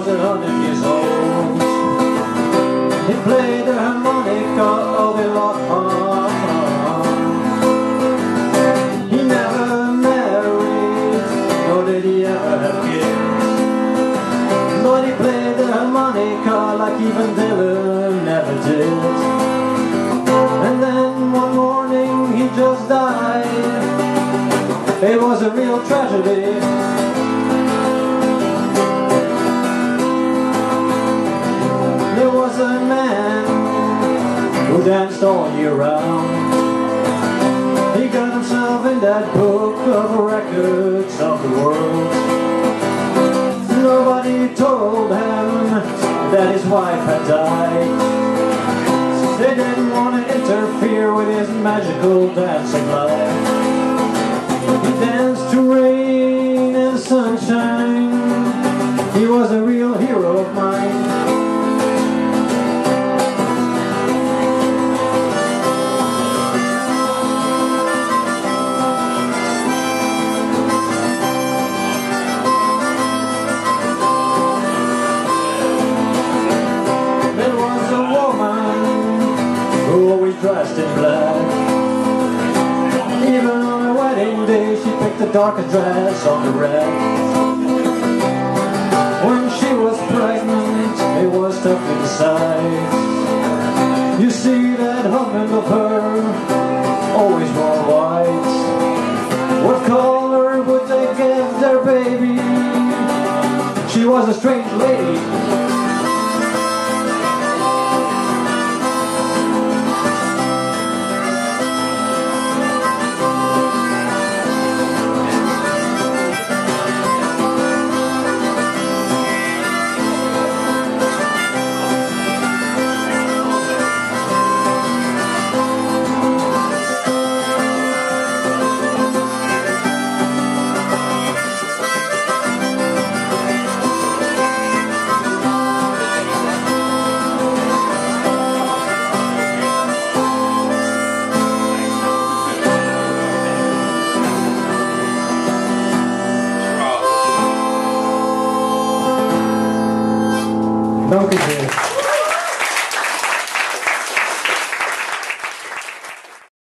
was a hundred years old. He played the harmonica And then one morning he just died. It was a real tragedy. There was a man who danced all year round. He got himself in that book of records of the world. Nobody told him that his wife had died. They didn't want to interfere with his magical dancing life. He danced to rain and sunshine. Who always dressed in black. Even on her wedding day, she picked the darkest dress on the rack. When she was pregnant, it was tough to decide. You see, that husband of her always wore white. What color would they give their baby? She was a strange lady. Não quiser.